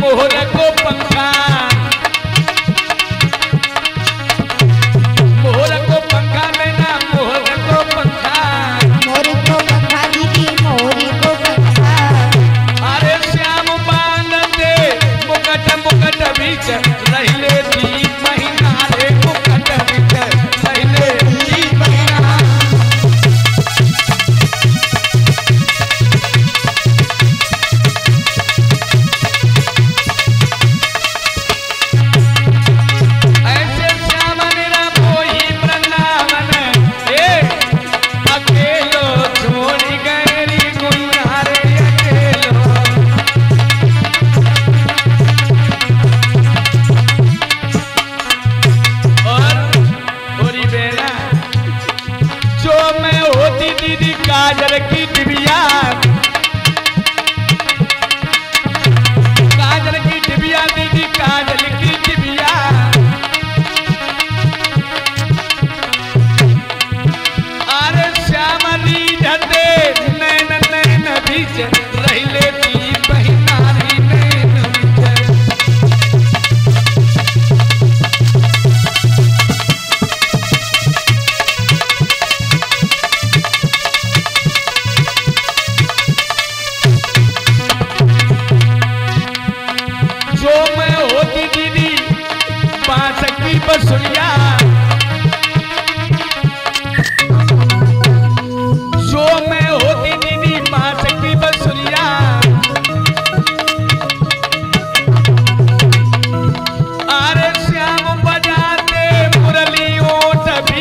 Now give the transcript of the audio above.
मोहर को पंखा। मोहर को पंखा बेना मोहर को पंखा। मोहर को पंखा दीदी मोहर को पंखा। अरे श्याम बाँध दे मुकट मुकट बीच रहिले दीदी काजल की डिबिया